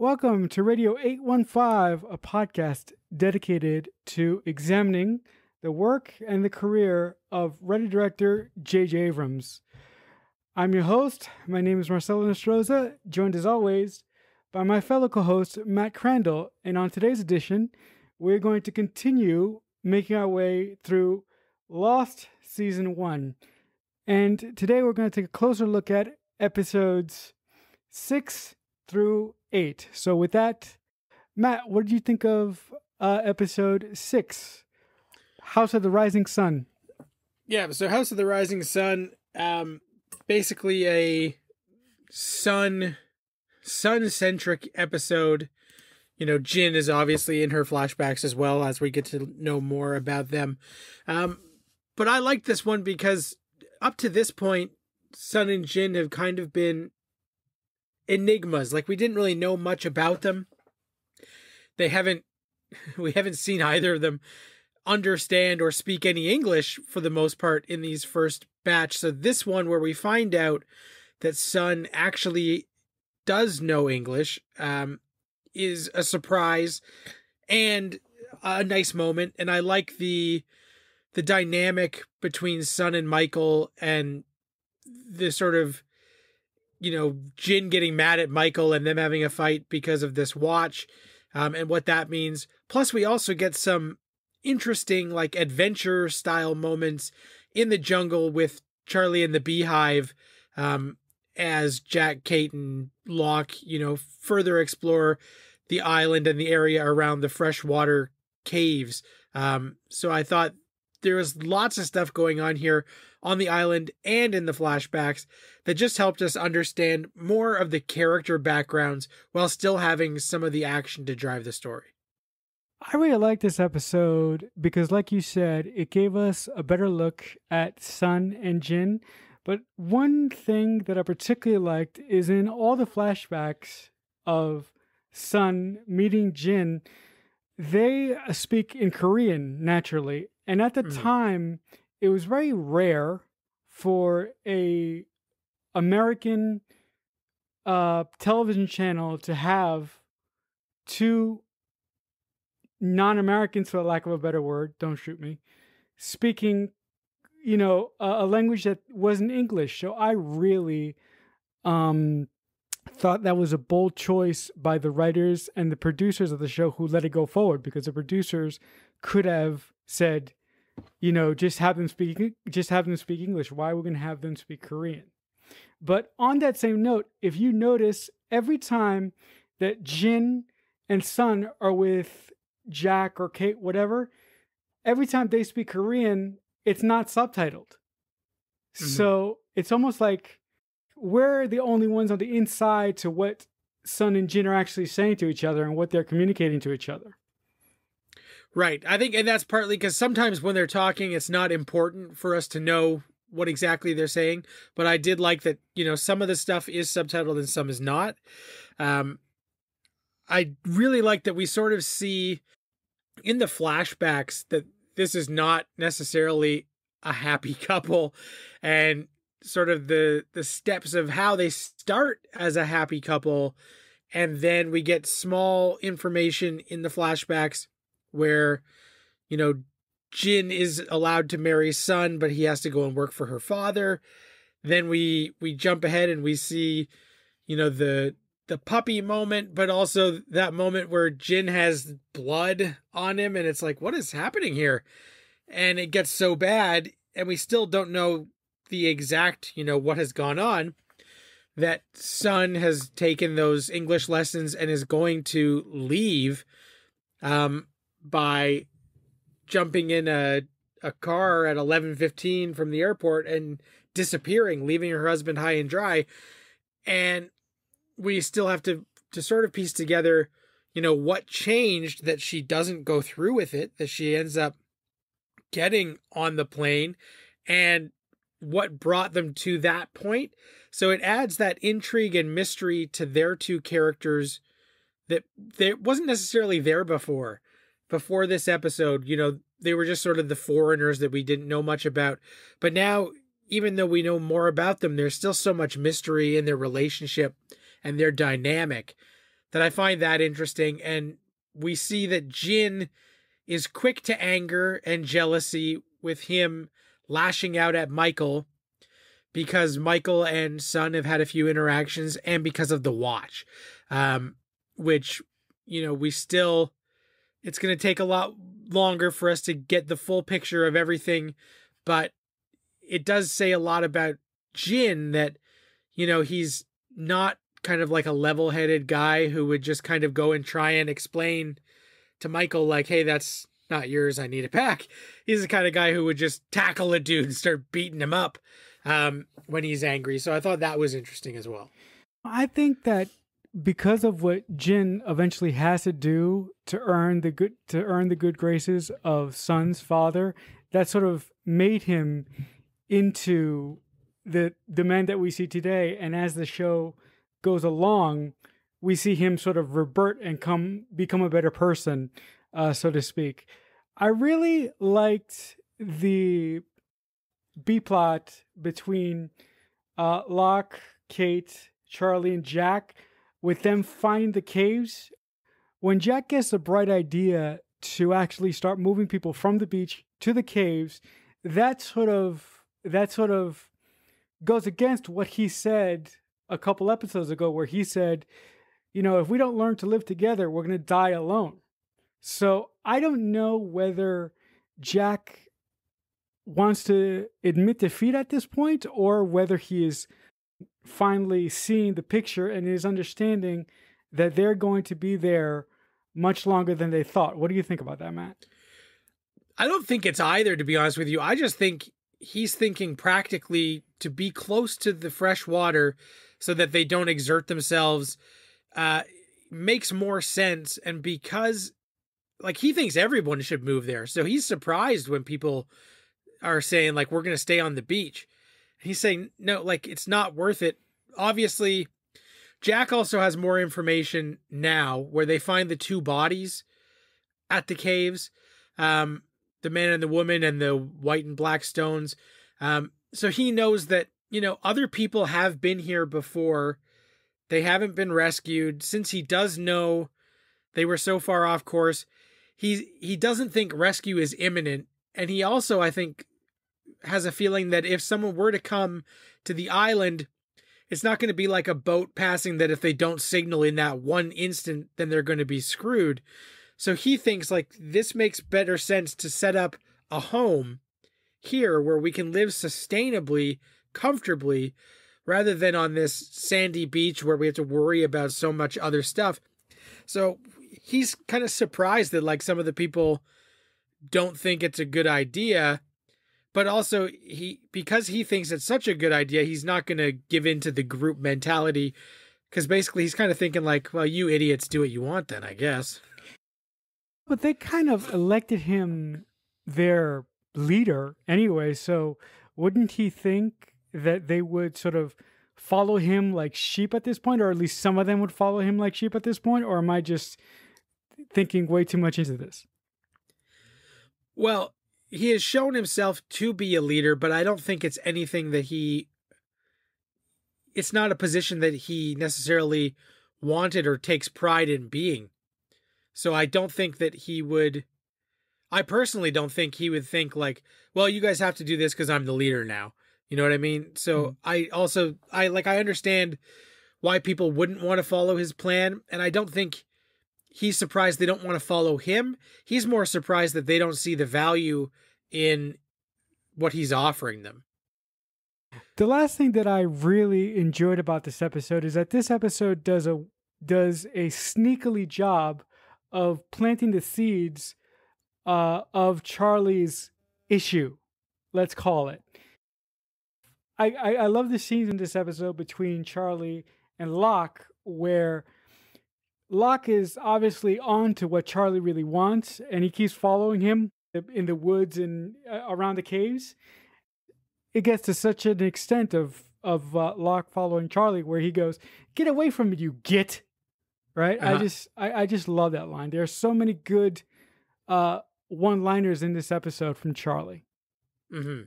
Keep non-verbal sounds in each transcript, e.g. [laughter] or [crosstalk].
Welcome to Radio 815, a podcast dedicated to examining the work and the career of writer director J.J. Abrams. I'm your host. My name is Marcelo Nostroza, joined as always by my fellow co host Matt Crandall. And on today's edition, we're going to continue making our way through Lost Season 1. And today we're going to take a closer look at episodes 6 through eight. So with that, Matt, what did you think of uh, episode six, House of the Rising Sun? Yeah, so House of the Rising Sun, um, basically a sun sun centric episode. You know, Jin is obviously in her flashbacks as well as we get to know more about them. Um, but I like this one because up to this point, Sun and Jin have kind of been enigmas. Like we didn't really know much about them. They haven't [laughs] we haven't seen either of them understand or speak any English for the most part in these first batch. So this one where we find out that Sun actually does know English um, is a surprise and a nice moment. And I like the the dynamic between Sun and Michael and the sort of you know, Jin getting mad at Michael and them having a fight because of this watch um, and what that means. Plus, we also get some interesting, like, adventure style moments in the jungle with Charlie and the Beehive um, as Jack, Kate, and Locke, you know, further explore the island and the area around the freshwater caves. Um, so I thought there was lots of stuff going on here on the island and in the flashbacks that just helped us understand more of the character backgrounds while still having some of the action to drive the story. I really like this episode because, like you said, it gave us a better look at Sun and Jin. But one thing that I particularly liked is in all the flashbacks of Sun meeting Jin, they speak in Korean naturally. And at the mm-hmm. time, it was very rare for a American uh, television channel to have two non-Americans, for lack of a better word, don't shoot me, speaking, you know, a, a language that wasn't English. So I really um, thought that was a bold choice by the writers and the producers of the show who let it go forward because the producers could have said, you know, just have them speak just have them speak English. Why are we going to have them speak Korean? But on that same note, if you notice every time that Jin and Sun are with Jack or Kate, whatever, every time they speak Korean, it's not subtitled. Mm-hmm. So it's almost like we're the only ones on the inside to what Sun and Jin are actually saying to each other and what they're communicating to each other. Right. I think, and that's partly because sometimes when they're talking, it's not important for us to know what exactly they're saying. But I did like that, you know, some of the stuff is subtitled and some is not. Um, I really like that we sort of see in the flashbacks that this is not necessarily a happy [laughs] couple and sort of the the steps of how they start as a happy couple and then we get small information in the flashbacks where, you know, Jin is allowed to marry Sun, but he has to go and work for her father. Then we we jump ahead and we see, you know, the the puppy moment, but also that moment where Jin has blood on him, and it's like, what is happening here? And it gets so bad, and we still don't know the exact, you know, what has gone on. That Sun has taken those English lessons and is going to leave. Um, by jumping in a a car at 11:15 from the airport and disappearing, leaving her husband high and dry. And we still have to to sort of piece together, you know, what changed that she doesn't go through with it, that she ends up getting on the plane and what brought them to that point. So it adds that intrigue and mystery to their two characters that there wasn't necessarily there before before this episode, you know, they were just sort of the foreigners that we didn't know much about. But now, even though we know more about them, there's still so much mystery in their relationship and their dynamic that I find that interesting. And we see that Jin is quick to anger and jealousy with him lashing out at Michael because Michael and Sun have had a few interactions and because of the watch, um, which, you know, we still, it's going to take a lot longer for us to get the full picture of everything, but it does say a lot about Jin that, you know, he's not kind of like a level headed guy who would just kind of go and try and explain to Michael, like, hey, that's not yours. I need it back. [laughs] He's the kind of guy who would just tackle a dude and start beating him up um, when he's angry. So I thought that was interesting as well. I think that because of what Jin eventually has to do to earn the good to earn the good graces of Sun's father, that sort of made him into the the man that we see today. And as the show goes along, we see him sort of revert and come become a better person, uh, so to speak. I really liked the B plot between uh, Locke, Kate, Charlie, and Jack, with them finding the caves. When Jack gets the bright idea to actually start moving people from the beach to the caves, that sort of that sort of goes against what he said a couple episodes ago, where he said, you know, if we don't learn to live together, we're going to die alone. So I don't know whether Jack wants to admit defeat at this point or whether he is finally seeing the picture and is understanding that they're going to be there much longer than they thought. What do you think about that, Matt? I don't think it's either, to be honest with you. I just think he's thinking practically to be close to the fresh water so that they don't exert themselves uh, makes more sense. And because, like, he thinks everyone should move there. So he's surprised when people are saying, like, we're going to stay on the beach. He's saying, no, like, it's not worth it. Obviously, Jack also has more information now where they find the two bodies at the caves. Um, the man and the woman and the white and black stones. Um, so he knows that, you know, other people have been here before. They haven't been rescued. Since he does know they were so far off course, he he doesn't think rescue is imminent. And he also, I think, has a feeling that if someone were to come to the island, it's not going to be like a boat passing that if they don't signal in that one instant, then they're going to be screwed. So he thinks like this makes better sense to set up a home here where we can live sustainably, comfortably, rather than on this sandy beach where we have to worry about so much other stuff. So he's kind of surprised that like some of the people don't think it's a good idea but also he because he thinks it's such a good idea he's not going to give in to the group mentality because basically he's kind of thinking like well you idiots do what you want then i guess but they kind of elected him their leader anyway, so wouldn't he think that they would sort of follow him like sheep at this point, or at least some of them would follow him like sheep at this point, or am I just thinking way too much into this? Well, he has shown himself to be a leader, but I don't think it's anything that he it's not a position that he necessarily wanted or takes pride in being. So I don't think that he would. I personally don't think he would think like, well, you guys have to do this because I'm the leader now. You know what I mean? So mm. I also I like I understand why people wouldn't want to follow his plan, and I don't think he's surprised they don't want to follow him. He's more surprised that they don't see the value in what he's offering them. The last thing that I really enjoyed about this episode is that this episode does a does a sneakily job of planting the seeds uh, of Charlie's issue, let's call it. I, I, I love the scenes in this episode between Charlie and Locke, where Locke is obviously on to what Charlie really wants, and he keeps following him in the woods and uh, around the caves. It gets to such an extent of of uh, Locke following Charlie, where he goes, "Get away from me, you git!" right? Uh-huh. I just I, I just love that line. There are so many good uh one-liners in this episode from Charlie. Mm-hmm.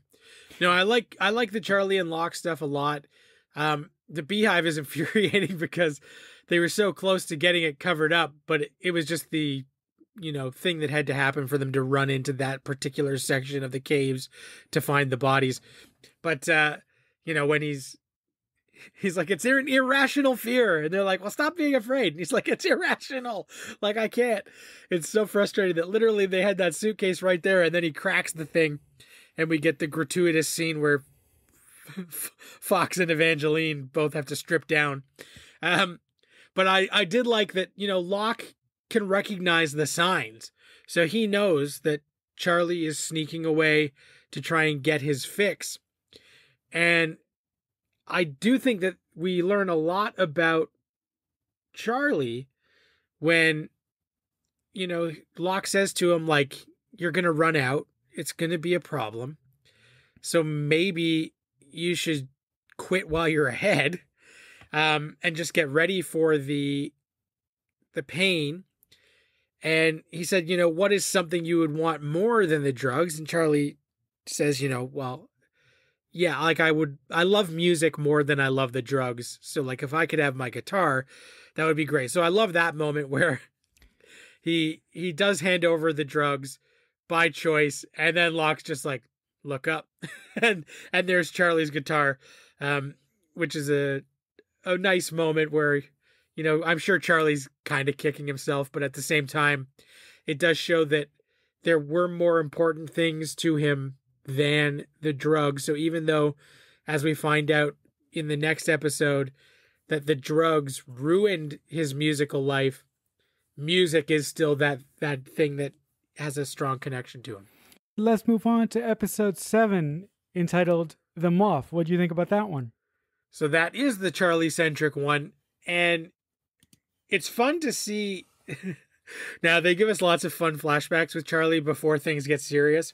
No, I like I like the Charlie and Locke stuff a lot. Um, the Beehive is [laughs] infuriating because they were so close to getting it covered up, but it, was just the you know thing that had to happen for them to run into that particular section of the caves to find the bodies. But uh, you know when he's he's like it's an irrational fear. And they're like well stop being afraid. And he's like it's irrational. Like i can't. It's so frustrating that literally they had that suitcase right there and then he cracks the thing and we get the gratuitous scene where [laughs] fox and evangeline both have to strip down. Um but i i did like that you know locke can recognize the signs so he knows that charlie is sneaking away to try and get his fix and I do think that we learn a lot about Charlie when, you know, Locke says to him, like, you're going to run out. It's going to be a problem. So maybe you should quit while you're ahead um, and just get ready for the the pain. And he said, you know, what is something you would want more than the drugs? And Charlie says, you know, well, yeah, like I would I love music more than I love the drugs. So like if I could have my guitar, that would be great. So I love that moment [laughs] where he he does hand over the drugs by choice and then Locke's just like look up [laughs] and and there's Charlie's guitar um which is a a nice moment where you know, I'm sure Charlie's kind of kicking himself, but at the same time it does show that there were more important things to him than the drugs. So even though, as we find out in the next episode, that the drugs ruined his musical life, music is still that that thing that has a strong connection to him. Let's move on to episode seven, entitled "The Moth." What do you think about that one? So that is the Charlie centric one, and it's fun to see. [laughs] now they give us lots of fun flashbacks with Charlie before things get serious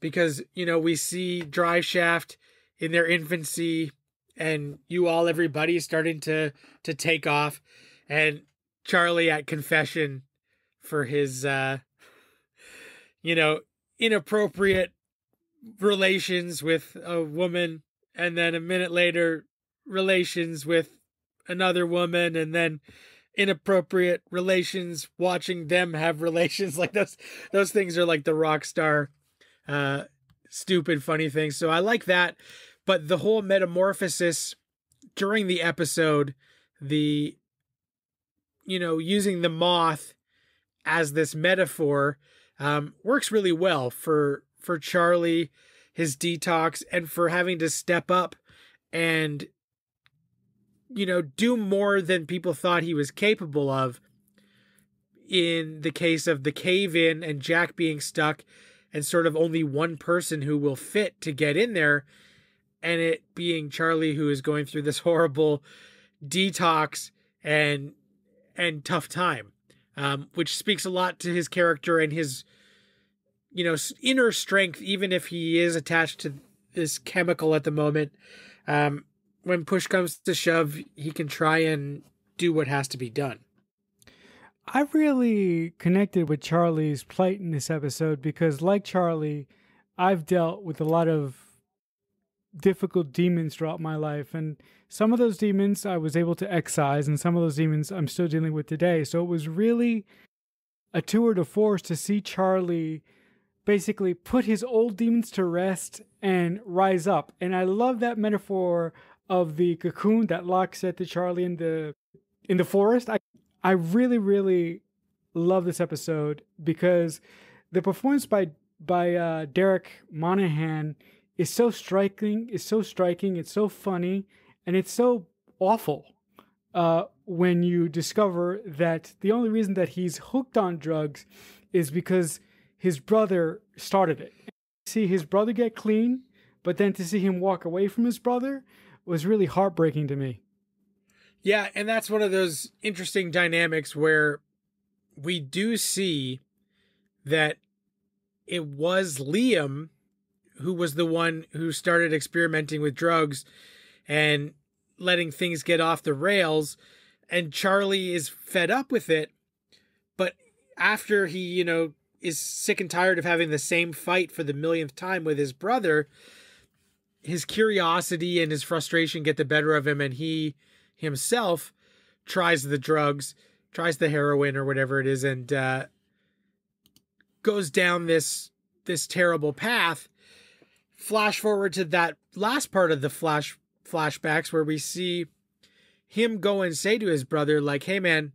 because you know we see Drive Shaft in their infancy, and you all everybody starting to to take off, and Charlie at confession for his uh you know inappropriate relations with a woman and then a minute later relations with another woman and then inappropriate relations watching them have [laughs] relations like those those things are like the rock star uh, stupid, funny things. So I like that. But the whole metamorphosis during the episode, the, you know, using the moth as this metaphor um, works really well for for Charlie, his detox, and for having to step up and you know do more than people thought he was capable of in the case of the cave in and Jack being stuck and sort of only one person who will fit to get in there and it being Charlie who is going through this [laughs] horrible detox and and tough time um, which speaks a lot to his character and his you know inner strength even if he is attached to this chemical at the moment. Um, when push comes to shove he can try and do what has to be done I really connected with Charlie's plight in this episode because, like Charlie, I've dealt with a lot of difficult demons throughout my life. And some of those demons I was able to excise, and some of those demons I'm still dealing with today. So it was really a tour de force to see Charlie basically put his old demons to rest and rise up. And I love that metaphor of the cocoon that Locke said to Charlie in the in the forest. I I really, really love this episode because the performance by by uh, Derek Monaghan is so striking. It's so striking. It's so funny, and it's so awful uh, when you discover that the only reason that he's hooked on drugs is because his brother started it. See his brother get clean, but then to see him walk away from his brother was really heartbreaking to me. Yeah, and that's one of those interesting dynamics where we do see that it was Liam who was the one who started experimenting with drugs and letting things get off the rails and Charlie is fed up with it but after he you know is sick and tired of having the same fight for the millionth time with his brother his curiosity and his frustration get the better of him and he himself tries the drugs, tries the heroin or whatever it is, and uh, goes down this this terrible path. Flash forward to that last part of the flash flashbacks where we see him go and say to his brother, like, "Hey, man,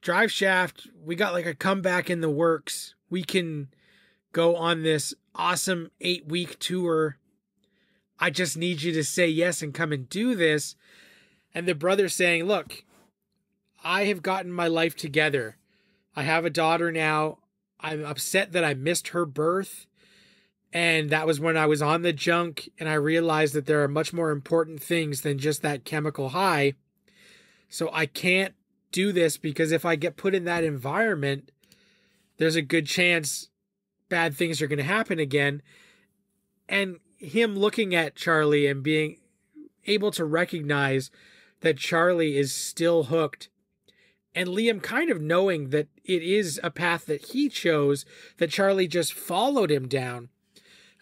Drive Shaft, we got like a comeback in the works. We can go on this awesome eight week tour. I just need you to say yes and come and do this." And the brother saying, "Look, I have gotten my life together. I have a daughter now. I'm upset that I missed her birth. And that was when I was on the junk and I realized that there are much more important things than just that chemical high. So I can't do this because if I get put in that environment, there's a good chance bad things are going to happen again. And him looking at Charlie and being able to recognize that Charlie is still hooked and Liam kind of knowing that it is a path that he chose that Charlie just followed him down.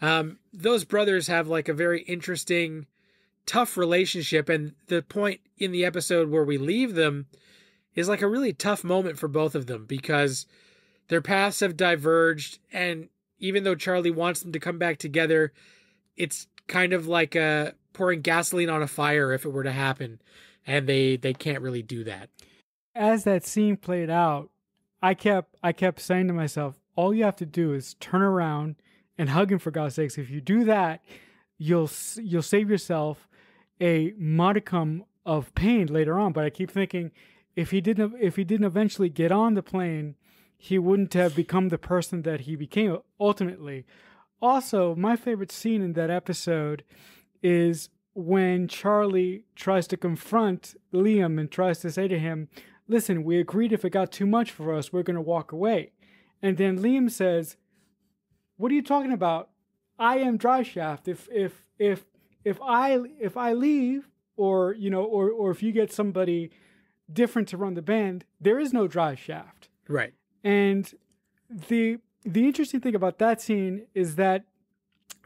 Um, those brothers have like a very interesting, tough relationship, and the point in the episode where we leave them is like a really tough moment for both of them because their paths have diverged, and even though Charlie wants them to come back together, it's kind of like a pouring gasoline on a fire if it were to happen, and they they can't really do that as that scene played out, I kept I kept saying to myself, all you have to do is turn around and hug him for God's sakes. If you do that, you'll you'll save yourself a modicum of pain later on. But I keep thinking, if he didn't if he didn't eventually get on the plane, he wouldn't have become the person that he became ultimately. Also, my favorite scene in that episode is when Charlie tries to confront Liam and tries to say to him, listen, we agreed if it got too much for us, we're going to walk away. And then Liam says, what are you talking about? I am Drive Shaft. If, if, if, if I, if I leave or, you know, or, or if you get somebody different to run the band, there is no Drive Shaft. Right. And the, the interesting thing about that scene is that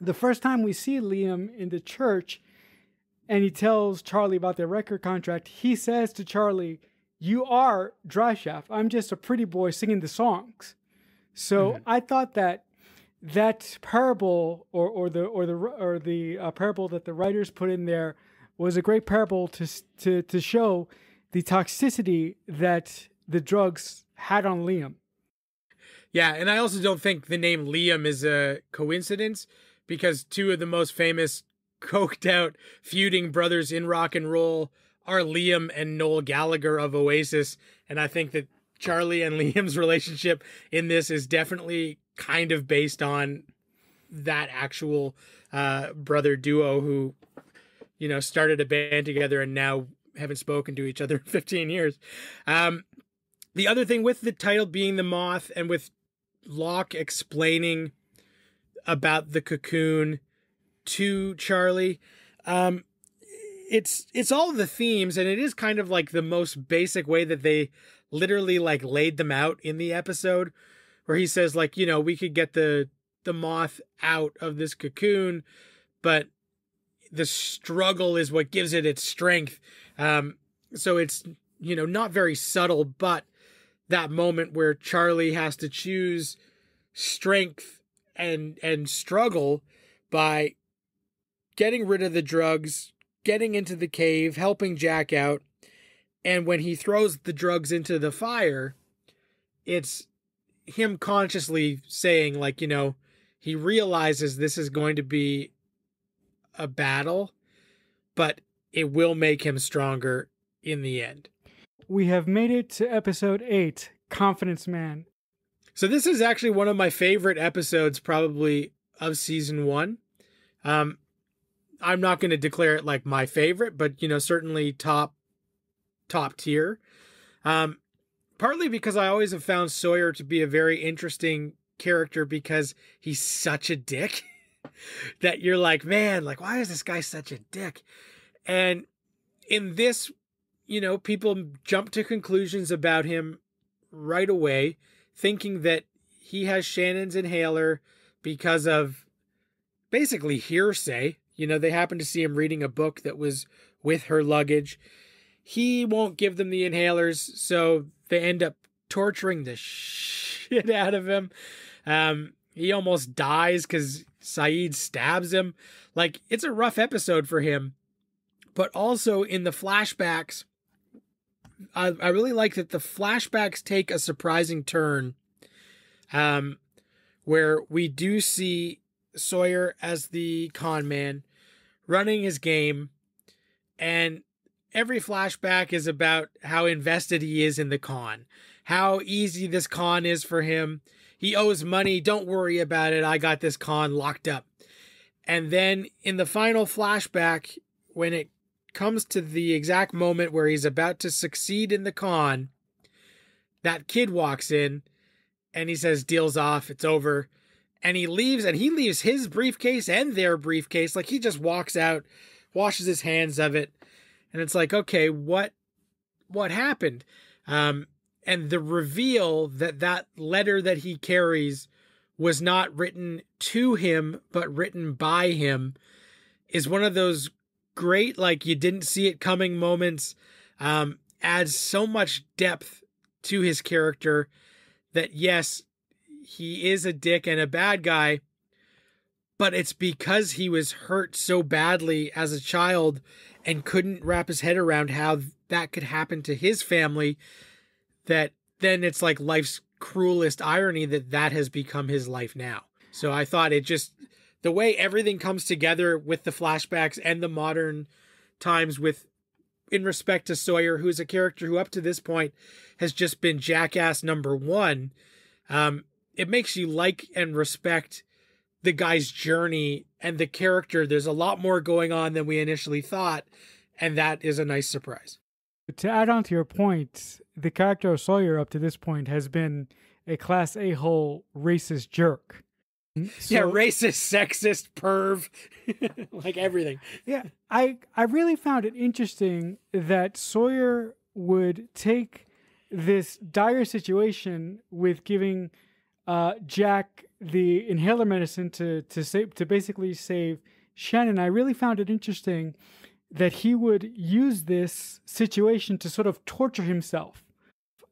the first time we see Liam in the church and he tells Charlie about their record contract, he says to Charlie, you are Drive Shaft. I'm just a pretty boy singing the songs. So mm-hmm. I thought that that parable or, or the or the or the uh, parable that the writers put in there was a great parable to to to show the toxicity that the drugs had on Liam. Yeah, and I also don't think the name Liam is a coincidence because two of the most famous [laughs] coked out feuding brothers in rock and roll are Liam and Noel Gallagher of Oasis. And I think that Charlie and [laughs] Liam's relationship in this is definitely kind of based on that actual uh, brother duo who, you know, started a band together and now haven't spoken to each other in [laughs] 15 years. Um, the other thing with the title being The Moth and with Locke explaining about the cocoon to Charlie, um, it's it's all the themes and it is kind of like the most basic way that they literally like laid them out in the episode where he says like you know we could get the the moth out of this cocoon but the struggle is what gives it its strength. Um so it's you know not very subtle but that moment where charlie has to choose strength and and struggle by getting rid of the drugs getting into the cave, helping Jack out. And when he throws the drugs into the fire, it's him consciously saying, like, you know, he realizes this is going to be a battle, but it will make him stronger in the end. We have made it to episode eight Confidence Man. So, this is actually one of my favorite episodes, probably of season one. Um, I'm not going to declare it like my favorite, but you know, certainly top top tier. Um, partly because I always have found Sawyer to be a very interesting character because he's such a dick [laughs] that you're like, man, like why is this guy such a dick? And in this, you know, people jump to conclusions about him right away, thinking that he has Shannon's inhaler because of basically hearsay you know, they happened to see him reading a book that was with her luggage. he won't give them the inhalers, so they end up torturing the [laughs] shit out of him. Um, he almost dies because Sayid stabs him. Like, it's a rough episode for him. But also in the flashbacks, I, I really like that the flashbacks take a surprising turn. Um, where we do see Sawyer as the con man running his game, and every flashback is about how invested he is in the con, how easy this con is for him. He owes money. Don't worry about it. I got this con locked up. And then in the final flashback, when it comes to the exact moment where he's about to succeed in the con, that kid walks in and he says, Deal's off. It's over. And he leaves and he leaves his briefcase and their briefcase. Like he just walks out, washes his hands of it. And it's like, okay, what, what happened? Um, and the reveal that that letter that he carries was not written to him, but written by him is one of those great, like you didn't see it coming moments. Um, adds so much depth to his character that yes, he is a dick and a bad guy, but it's because he was hurt so badly as a child and couldn't wrap his head around how that could happen to his family that then it's like life's cruelest irony that that has become his life now. So I thought it just the way everything comes together with the flashbacks and the modern times with in respect to Sawyer, who's a character who up to this point has just been jackass number one. Um, it makes you like and respect the guy's journey and the character. There's a lot more going on than we initially thought, and that is a nice surprise. To add on to your point, the character of Sawyer up to this point has been a class A hole racist jerk. So, yeah, racist, sexist, perv, [laughs] like everything. Yeah, I I really found it interesting that Sawyer would take this dire situation with giving uh, Jack the inhaler medicine to to save to basically save Shannon. I really found it interesting that he would use this situation to sort of torture himself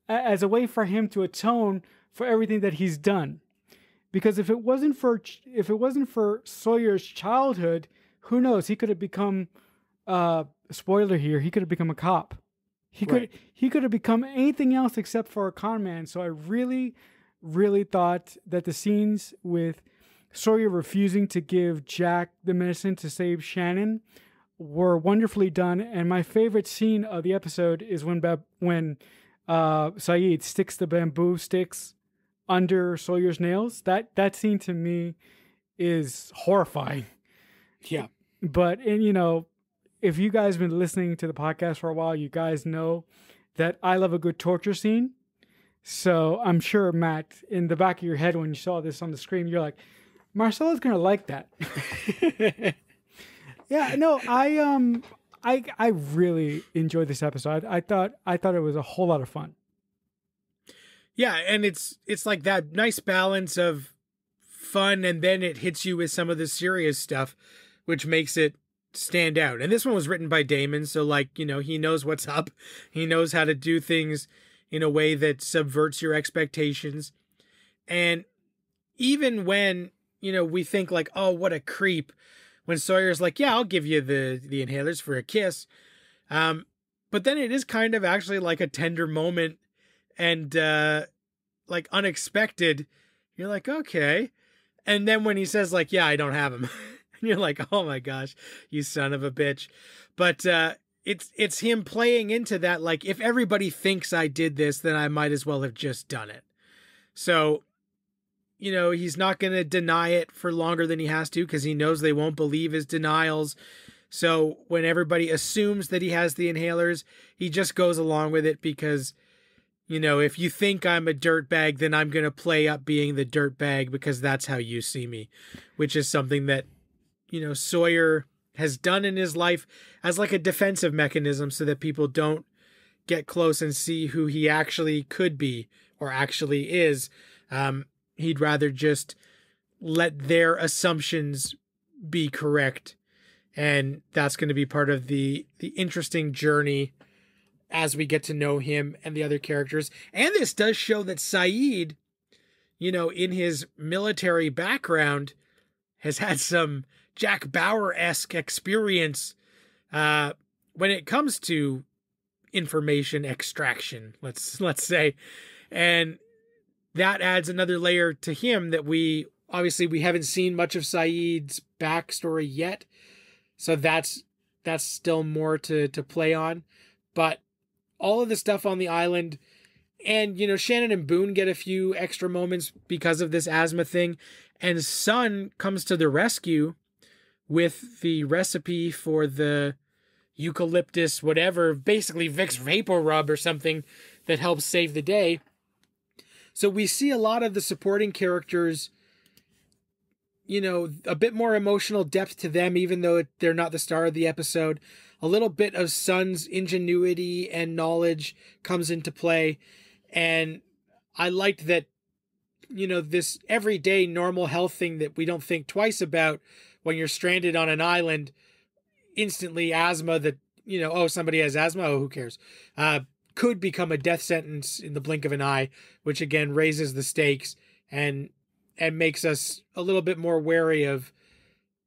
as a way for him to atone for everything that he's done because if it wasn't for if it wasn't for Sawyer's childhood, who knows? He could have become uh spoiler here, he could have become a cop. He right. could he could have become anything else except for a con man. So I really really thought that the scenes with Sawyer refusing to give Jack the medicine to save Shannon were wonderfully done and my favorite scene of the episode is when when uh Sayid sticks the bamboo sticks under Sawyer's nails. That that scene to me is horrifying. Yeah. But and you know, if you guys have been listening to the podcast for a while, you guys know that I love a good torture scene. So I'm sure Matt, in the back of your head when you saw this on the screen, you're like, Marcelo's gonna like that. [laughs] yeah, no, I um I I really enjoyed this episode. I thought I thought it was a whole lot of fun. Yeah, and it's it's like that nice balance of fun and then it hits you with some of the serious stuff which makes it stand out. And this one was written by Damon, so like, you know, he knows what's [laughs] up. He knows how to do things in a way that subverts your expectations. And even when, you know, we think like, "Oh, what a creep." When Sawyer's like, "Yeah, I'll give you the the inhalers for a kiss." Um but then it is kind of actually like a tender moment and uh like unexpected you're like okay. And then when he says like yeah i don't have him [laughs] and you're like oh my gosh you son of a bitch. But uh it's it's him playing into that like if everybody thinks i did this then i might as well have just done it. So you know he's not going to deny it for longer than he has to because he knows they won't believe his denials. So when everybody assumes that he has the inhalers he just goes along with it because you know, if you think I'm a dirtbag, then I'm going to play up being the dirtbag because that's how you see me, which is something that, you know, Sawyer has done in his life as like a defensive mechanism so that people don't get close and see who he actually could be or actually is. Um, he'd rather just let their assumptions be correct. And that's going to be part of the the interesting journey as we get to know him and the other characters. And this does show that Sayid, you know, in his military background, has had some Jack Bauer esque experience uh, when it comes to information extraction. Let's let's say, and that adds another layer to him that we obviously we haven't seen much of Sayid's backstory yet, so that's that's still more to to play on. But all of the stuff on the island, and you know Shannon and Boone get a few extra moments because of this asthma thing, and Sun comes to the rescue with the recipe for the eucalyptus whatever basically Vicks vapor rub or something that helps save the day. So we see a lot of the supporting characters you know, a bit more emotional depth to them, even though they're not the star of the episode. A little bit of Sun's ingenuity and knowledge comes into play. And I liked that, you know, this everyday normal health thing that we don't think twice about when you're stranded on an island, instantly asthma that, you know, oh, somebody has asthma, oh, who cares? Uh, could become a death sentence in the blink of an eye, which again raises the stakes and and makes us a little bit more wary of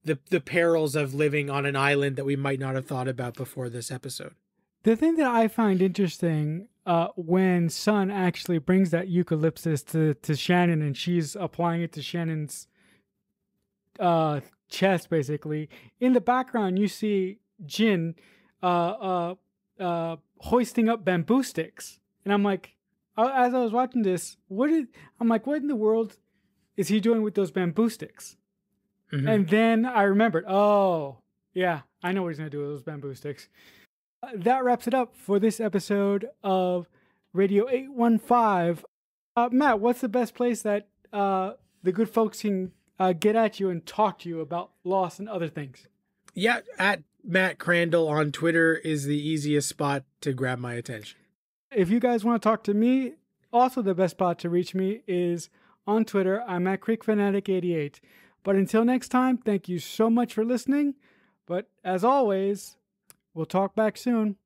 the the perils of living on an island that we might not have thought about before this episode. The thing that I find interesting uh, when Sun actually brings that eucalyptus to, to Shannon and she's applying it to Shannon's uh, chest, basically, in the background, you see Jin uh, uh, uh, hoisting up bamboo sticks. And I'm like, uh, as I was watching this, what did I'm like, what in the world is he doing with those bamboo sticks? Mm-hmm. And then I remembered, oh, yeah, I know what he's going to do with those bamboo sticks. Uh, that wraps it up for this episode of Radio 815. Uh, Matt, what's the best place that uh, the good folks can uh, get at you and talk to you about Lost and other things? Yeah, at Matt Crandall on Twitter is the easiest spot to grab my attention. If you guys want to talk to me, also the best spot to reach me is on Twitter. I'm at CreekFanatic88. But until next time, thank you so much for listening. But as always, we'll talk back soon.